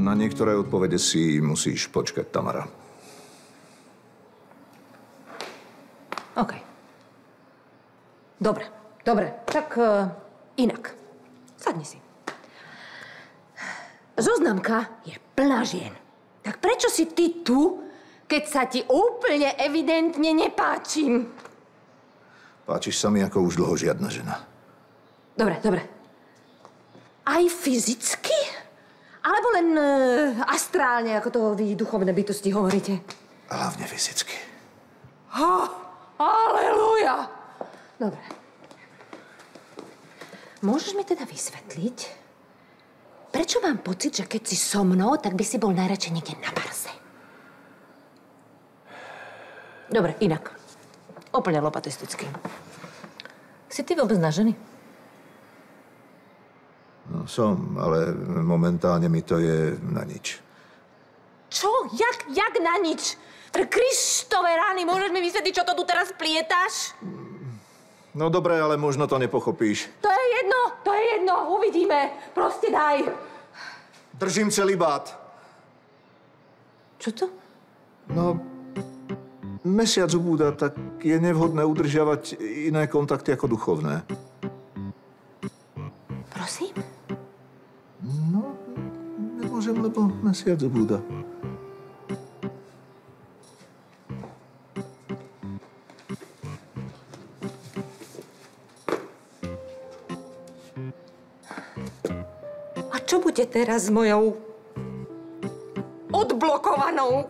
Na niektoré odpovede si musíš počkať, Tamara. OK. Dobre, dobre. Tak uh, inak. Sadni si. Zoznamka je plná žien. Tak prečo si ty tu, keď sa ti úplne evidentne nepáčim? Páčiš sa mi ako už dlho žiadna žena. Dobre, dobre. Aj fyzicky? Alebo len uh, astrálne, ako to vy duchovné bytosti hovoríte? Hlavne fyzicky. Ha, aleluja! Dobre. Môžeš mi teda vysvetliť, prečo mám pocit, že keď si so mnou, tak by si bol najradšej niekde na Marse? Dobre, inak. Úplne lopatisticky. Si ty vôbec na ženy? Som, ale momentálne mi to je na nič. Čo? Jak, jak na nič? Pre Kristové rány, môžeš mi vysvetliť, čo to tu teraz plietaš? No dobre, ale možno to nepochopíš. To je jedno, to je jedno, uvidíme. Proste daj. Držím celý bát. Čo to? No, mesiac ubúda, tak je nevhodné udržiavať iné kontakty ako duchovné. Nemôžem, lebo mesiac ubúda. A čo bude teraz s mojou odblokovanou